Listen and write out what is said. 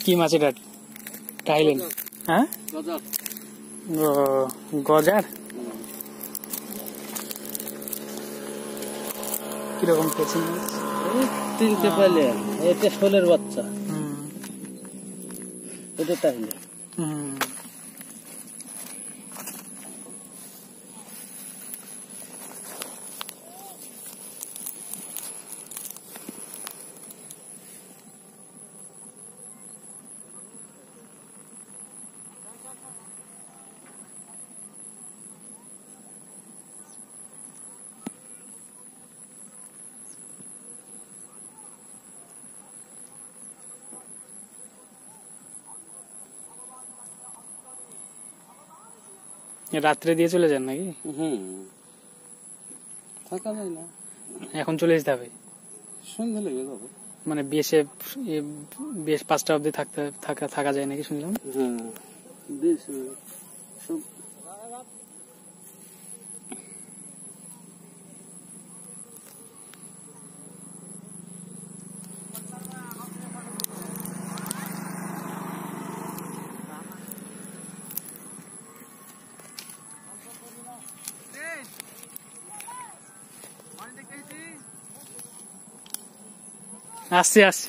কি মাছ এটা? টাইলেন হ্যাঁ? গজার। ও, গজার? কীরকম পেয়েছেন তিনটে পাইলে এটা শোলের বাচ্চা। হুম, এটা তাইলে হুম। রাত্রে দিয়ে চলে যান নাকি? হুম। থাকা যায় না। এখন চলে যেতে হবে। সন্ধ্যে লেগে যাবে। মানে বেশে বেশ পাঁচটা অবধি থাকতে থাকা থাকা যায় নাকি শুনলাম? হ্যাঁ। বেশ সব Así, así.